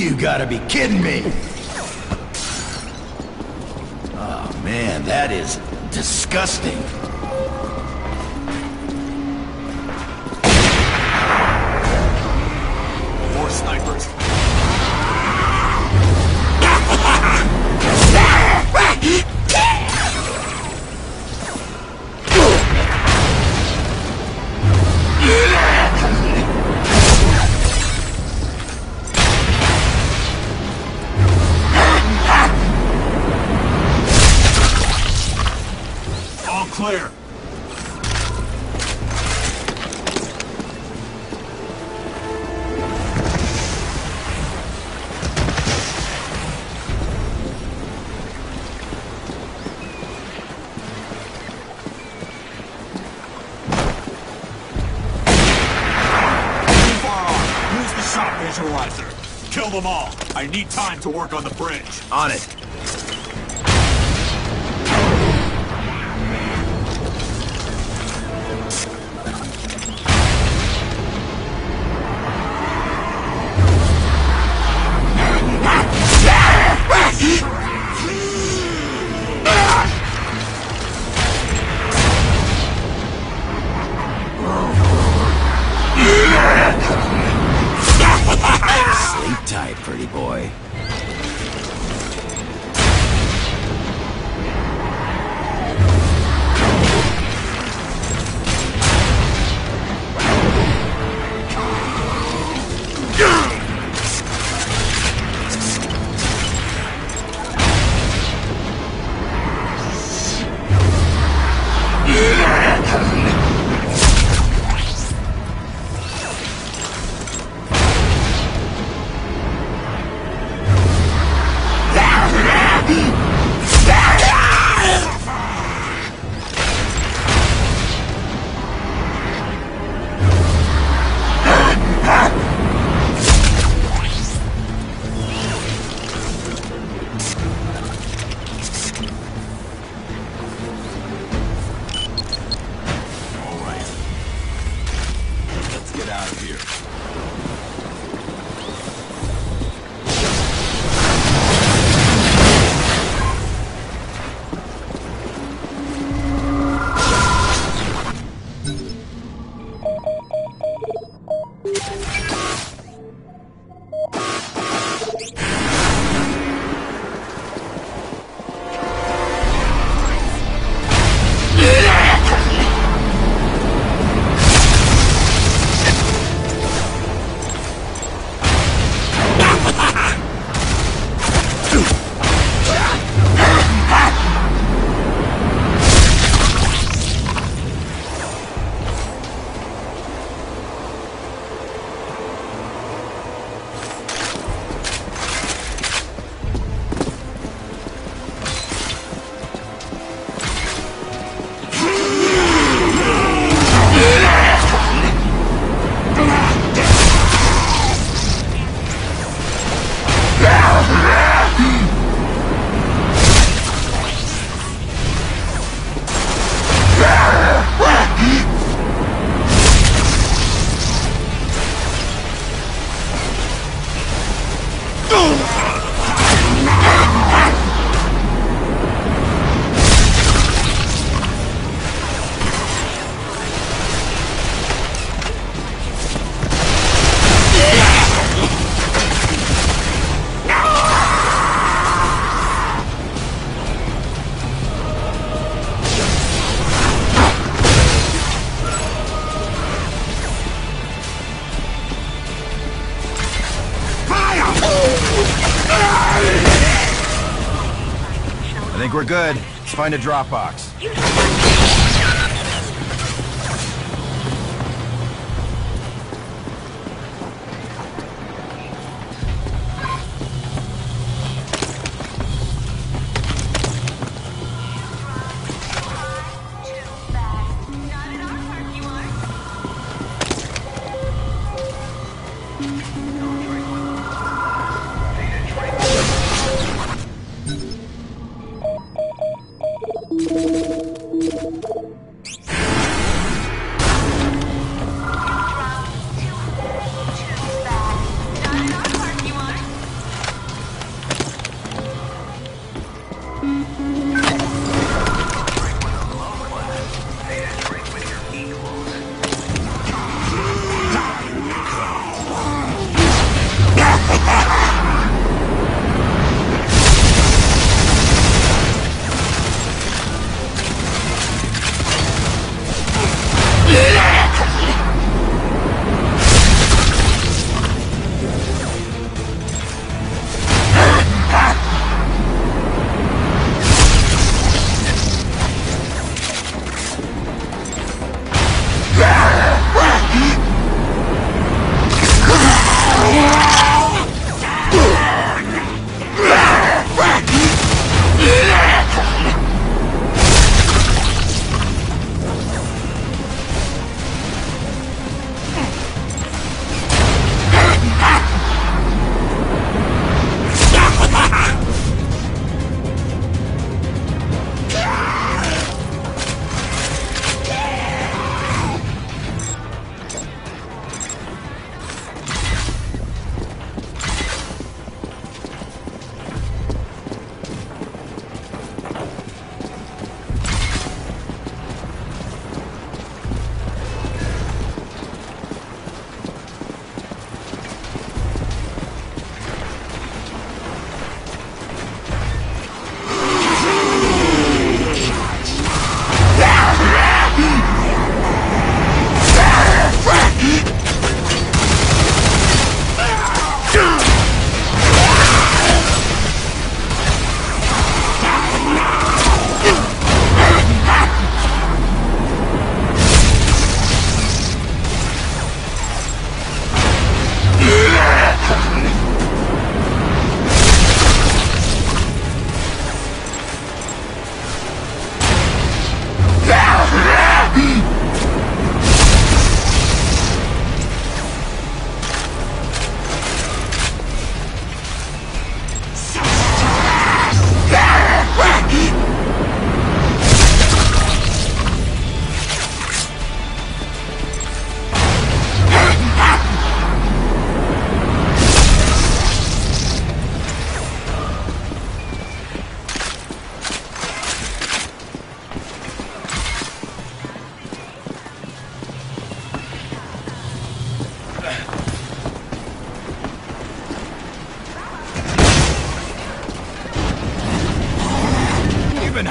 You gotta be kidding me! Oh man, that is disgusting. Them all. I need time to work on the bridge. On it. Good. Let's find a drop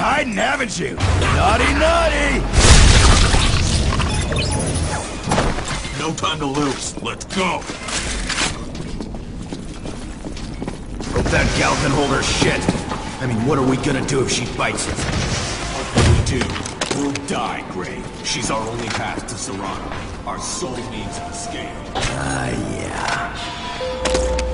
hiding, haven't you? Naughty, naughty! No time to lose. Let's go. Hope that gal can hold her shit. I mean, what are we gonna do if she bites us? What do we do, we'll die, Gray. She's our only path to Sarrano. Our sole means of escape. Ah, yeah.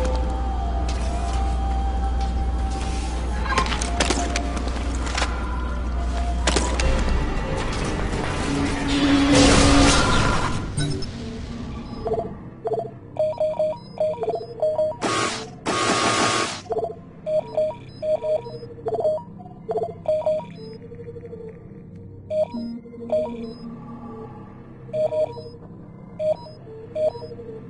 Thank you.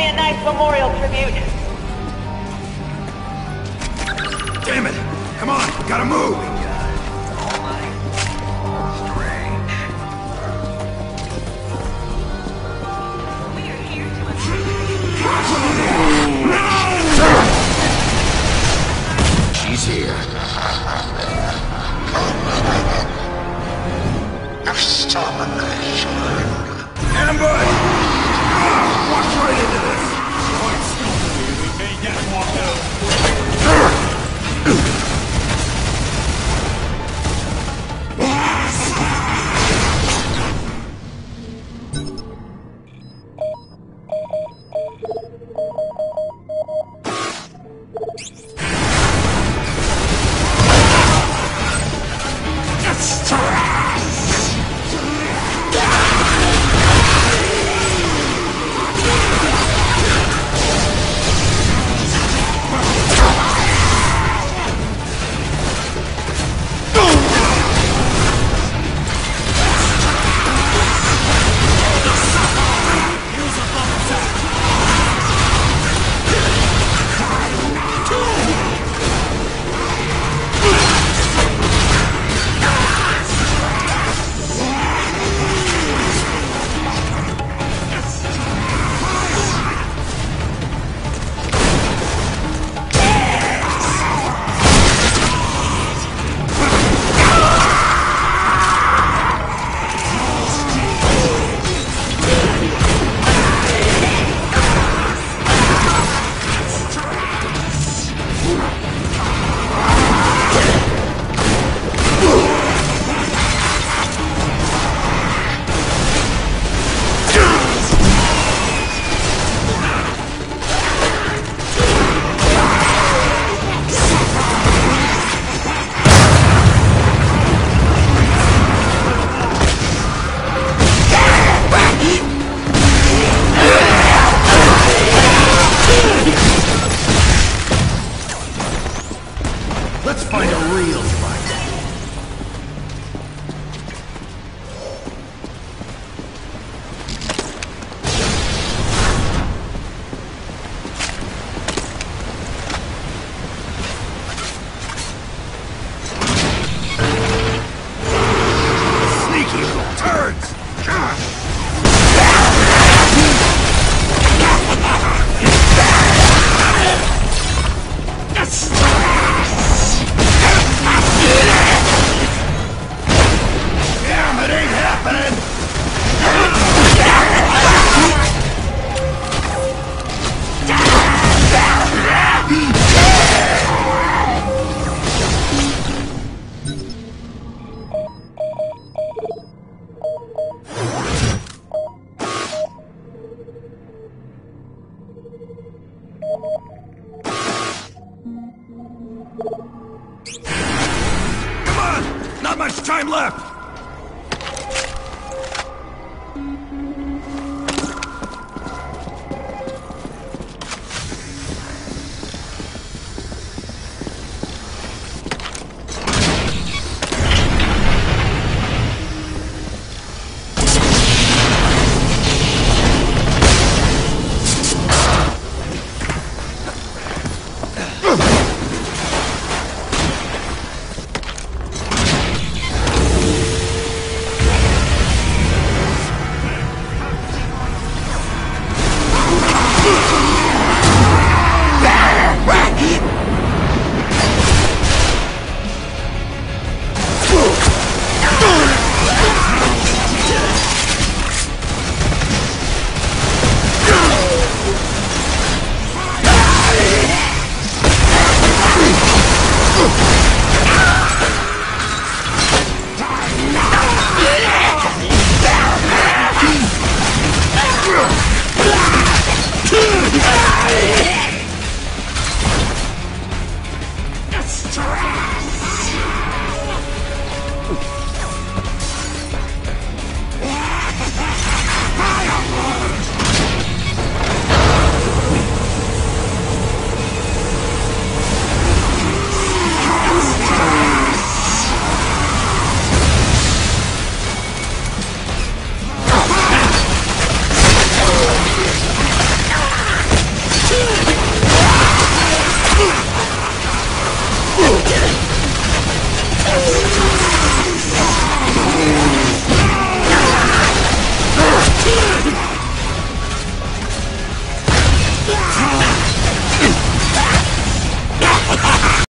Me a nice memorial tribute. Damn it! Come on, gotta move!